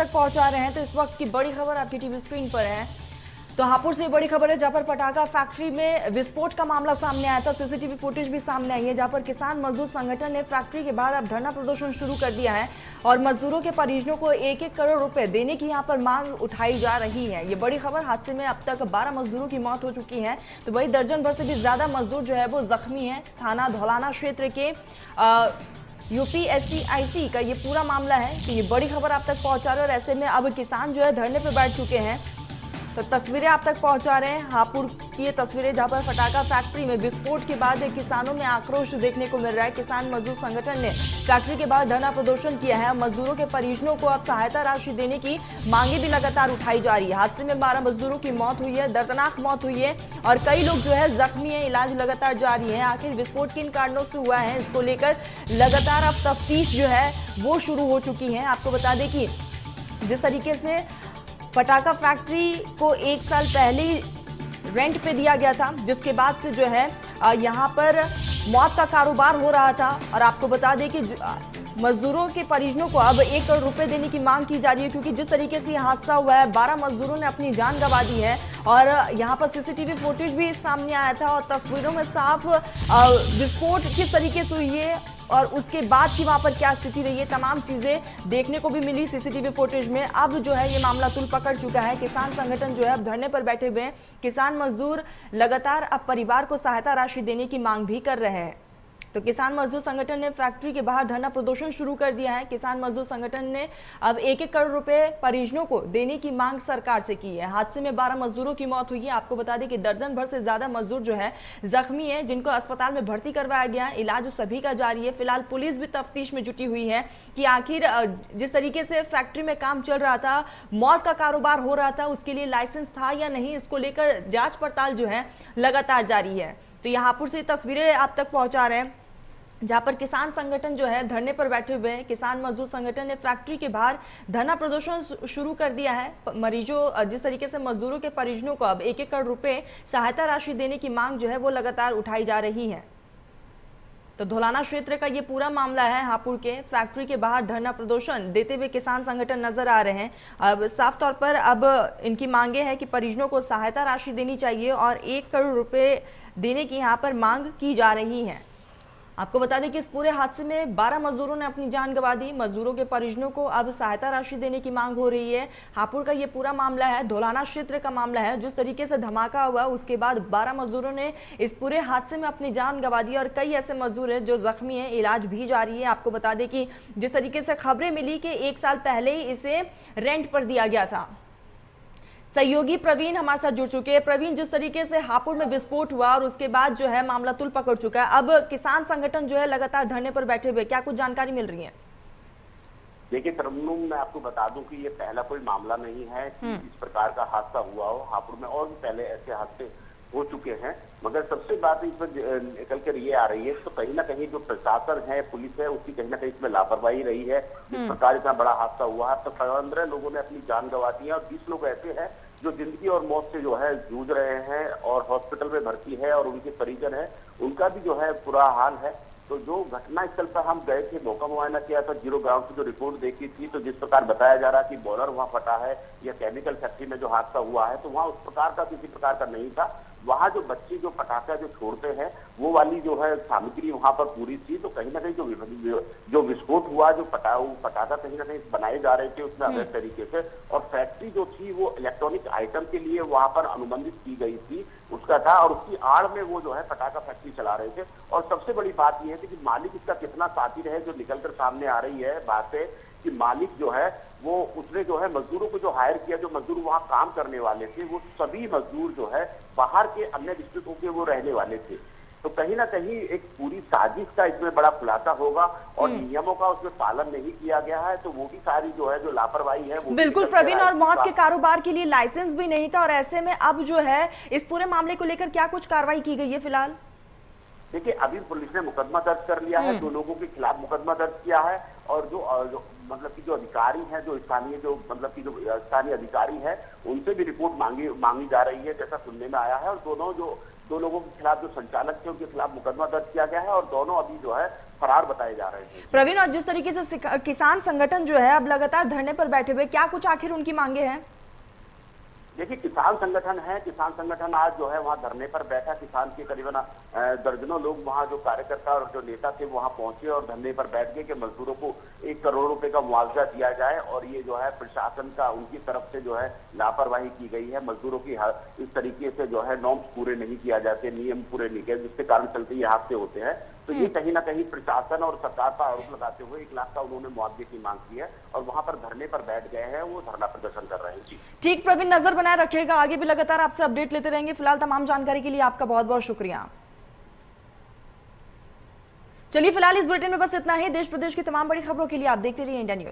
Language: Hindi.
तक पहुँचा रहे हैं तो इस वक्त की बड़ी खबर आपकी टीवी स्क्रीन पर है। तो हापुड़ से बड़ी खबर है, जहाँ पर पटाखा फैक्ट्री में विस्फोट का मामला सामने आया था। सीसीटीवी फुटेज भी सामने आई है, जहाँ पर किसान मजदूर संगठन ने फैक्ट्री के बाद अब धरना प्रदर्शन शुरू कर दिया है और मजदूरों के परिजनों को एक एक करोड़ रुपए देने की यहाँ पर मांग उठाई जा रही है। ये बड़ी खबर हादसे में अब तक बारह मजदूरों की मौत हो चुकी है। तो वही दर्जन भर से भी ज़्यादा मजदूर जो है वो जख्मी है। थाना धौलाना क्षेत्र के यूपीएससीआईसी का ये पूरा मामला है कि ये बड़ी खबर आप तक पहुँचा रहे और ऐसे में अब किसान जो है धरने पर बैठ चुके हैं। तो तस्वीरें आप तक पहुँचा रहे हैं। हापुड़ की ये तस्वीरें जहाँ पर फटाका फैक्ट्री में विस्फोट के बाद किसानों में आक्रोश देखने को मिल रहा है। किसान मजदूर संगठन ने फैक्ट्री के बाद धरना प्रदर्शन किया है। मजदूरों के परिजनों को अब सहायता राशि देने की मांगे भी लगातार उठाई जा रही है। हादसे में बारह मजदूरों की मौत हुई है, दर्दनाक मौत हुई है और कई लोग जो है जख्मी है। इलाज लगातार जारी है। आखिर विस्फोट किन कारणों से हुआ है, इसको लेकर लगातार अब तफ्तीश जो है वो शुरू हो चुकी है। आपको बता दें कि जिस तरीके से पटाखा फैक्ट्री को एक साल पहले रेंट पे दिया गया था, जिसके बाद से जो है यहाँ पर मौत का कारोबार हो रहा था। और आपको बता दें कि मजदूरों के परिजनों को अब एक करोड़ रुपए देने की मांग की जा रही है, क्योंकि जिस तरीके से हादसा हुआ है, बारह मजदूरों ने अपनी जान गंवा दी है और यहाँ पर सीसीटीवी फुटेज भी सामने आया था और तस्वीरों में साफ़ विस्फोट किस तरीके से हुई है और उसके बाद की वहाँ पर क्या स्थिति रही है, तमाम चीज़ें देखने को भी मिली सीसीटीवी फुटेज में। अब जो है ये मामला तुल पकड़ चुका है। किसान संगठन जो है अब धरने पर बैठे हुए हैं। किसान मजदूर लगातार अब परिवार को सहायता राशि देने की मांग भी कर रहे हैं। तो किसान मजदूर संगठन ने फैक्ट्री के बाहर धरना प्रदर्शन शुरू कर दिया है। किसान मजदूर संगठन ने अब एक एक करोड़ रुपए परिजनों को देने की मांग सरकार से की है। हादसे में बारह मजदूरों की मौत हुई है। आपको बता दें कि दर्जन भर से ज़्यादा मजदूर जो है जख्मी है, जिनको अस्पताल में भर्ती करवाया गया है। इलाज सभी का जारी है। फ़िलहाल पुलिस भी तफ्तीश में जुटी हुई है कि आखिर जिस तरीके से फैक्ट्री में काम चल रहा था, मौत का कारोबार हो रहा था, उसके लिए लाइसेंस था या नहीं, इसको लेकर जाँच पड़ताल जो है लगातार जारी है। तो यहाँ पर से तस्वीरें आप तक पहुँचा रहे हैं। जहाँ पर किसान संगठन जो है धरने पर बैठे हुए हैं। किसान मजदूर संगठन ने फैक्ट्री के बाहर धरना प्रदर्शन शुरू कर दिया है। मरीजों जिस तरीके से मजदूरों के परिजनों को अब एक एक करोड़ रुपए सहायता राशि देने की मांग जो है वो लगातार उठाई जा रही है। तो धोलाना क्षेत्र का ये पूरा मामला है हापुड़ के। फैक्ट्री के बाहर धरना प्रदर्शन देते हुए किसान संगठन नज़र आ रहे हैं। अब साफ़ तौर पर अब इनकी मांगे है कि परिजनों को सहायता राशि देनी चाहिए और एक करोड़ रुपए देने की यहाँ पर मांग की जा रही है। आपको बता दें कि इस पूरे हादसे में 12 मजदूरों ने अपनी जान गंवा दी। मजदूरों के परिजनों को अब सहायता राशि देने की मांग हो रही है। हापुड़ का ये पूरा मामला है, धोलाना क्षेत्र का मामला है। जिस तरीके से धमाका हुआ, उसके बाद 12 मजदूरों ने इस पूरे हादसे में अपनी जान गंवा दी और कई ऐसे मजदूर हैं जो जख्मी है, इलाज भी जारी है। आपको बता दें कि जिस तरीके से खबरें मिली कि एक साल पहले ही इसे रेंट पर दिया गया था। सहयोगी प्रवीण हमारे साथ जुड़ चुके हैं। प्रवीण जिस तरीके से हापुड़ में विस्फोट हुआ और उसके बाद जो है मामला तुल पकड़ चुका है। अब किसान संगठन जो है लगातार धरने पर बैठे हुए क्या कुछ जानकारी मिल रही है? देखिए तरमनुम मैं आपको बता दूँ कि ये पहला कोई मामला नहीं है कि हम्म। इस प्रकार का हादसा हुआ हो। हापुड़ में और भी पहले ऐसे हादसे हो चुके हैं। मगर सबसे बात इस पर निकल कर ये आ रही है तो कहीं ना कहीं जो प्रशासन है पुलिस है उसकी कहीं ना कहीं इसमें लापरवाही रही है। इस हम्म। प्रकार इतना बड़ा हादसा हुआ है तो पंद्रह लोगों ने अपनी जान गंवा दी है और बीस लोग ऐसे हैं जो ज़िंदगी और मौत से जो है जूझ रहे हैं और हॉस्पिटल में भर्ती है और उनके परिजन है। उनका भी जो है बुरा हाल है। तो जो घटना स्थल पर हम गए थे मौका मुआयना किया था ज़ीरो ग्राउंड की जो रिपोर्ट देखी थी तो जिस प्रकार बताया जा रहा कि बॉलर वहाँ फटा है या केमिकल फैक्ट्री में जो हादसा हुआ है तो वहाँ उस प्रकार का किसी प्रकार का नहीं था। वहाँ जो बच्चे जो पटाखा जो छोड़ते हैं वो वाली जो है सामग्री वहाँ पर पूरी थी तो कहीं ना कहीं जो जो विस्फोट हुआ जो पटा पटाखा कहीं ना कहीं बनाए जा रहे थे उसमें अलग हम्म। तरीके से और फैक्ट्री जो थी वो इलेक्ट्रॉनिक आइटम के लिए वहाँ पर अनुबंधित की गई थी उसका था और उसकी आड़ में वो जो है पटाखा फैक्ट्री चला रहे थे और सबसे बड़ी बात यह है कि मालिक इसका कितना साथी रहे जो निकलकर सामने आ रही है बात कि मालिक जो है वो उसने जो है मजदूरों को जो हायर किया जो मजदूर वहाँ काम करने वाले थे वो सभी मजदूर जो है बाहर के अन्य डिस्ट्रिक्टों के वो रहने वाले थे। तो कहीं ना कहीं एक पूरी साजिश का इसमें बड़ा खुलासा होगा और हम्म। नियमों का उसमें पालन नहीं किया गया है तो वो भी सारी जो है जो लापरवाही है वो बिल्कुल प्रवीण और मौत के कारोबार के लिए लाइसेंस भी नहीं था और ऐसे में अब जो है इस पूरे मामले को लेकर क्या कुछ कार्रवाई की गई है फ़िलहाल? देखिए अभी पुलिस ने मुकदमा दर्ज कर लिया है हम्म। दो लोगों के खिलाफ मुकदमा दर्ज किया है और जो, जो मतलब की जो अधिकारी हैं जो स्थानीय जो मतलब की जो स्थानीय अधिकारी है उनसे भी रिपोर्ट मांगी मांगी जा रही है जैसा सुनने में आया है और दोनों जो दो लोगों के खिलाफ जो संचालक थे उनके खिलाफ मुकदमा दर्ज किया गया है और दोनों अभी जो है फरार बताए जा रहे हैं प्रवीण और जिस तरीके से किसान संगठन जो है अब लगातार धरने पर बैठे हुए क्या कुछ आखिर उनकी मांगे हैं देखिए किसान संगठन है किसान संगठन आज जो है वहाँ धरने पर बैठा। किसान के करीबन दर्जनों लोग वहाँ जो कार्यकर्ता और जो नेता थे वहाँ पहुँचे और धरने पर बैठ गए कि मजदूरों को एक करोड़ रुपए का मुआवजा दिया जाए और ये जो है प्रशासन का उनकी तरफ़ से जो है लापरवाही की गई है। मजदूरों की इस तरीके से जो है नॉर्म्स पूरे नहीं किया जाते नियम पूरे नहीं किए जिसके कारण चलते ये हादसे होते हैं। तो ये कहीं ना कहीं प्रशासन और सरकार पर आरोप लगाते हुए एक लाख का उन्होंने मुआवजे की मांग की है और वहाँ पर धरने पर बैठ गए हैं वो धरना प्रदर्शन कर रहे हैं। जी। ठीक प्रवीण नज़र बनाए रखिएगा आगे भी लगातार आपसे अपडेट लेते रहेंगे। फ़िलहाल तमाम जानकारी के लिए आपका बहुत बहुत शुक्रिया। चलिए, फ़िलहाल इस बुलेटिन में बस इतना ही। देश प्रदेश की तमाम बड़ी खबरों के लिए आप देखते रहिए इंडिया न्यूज़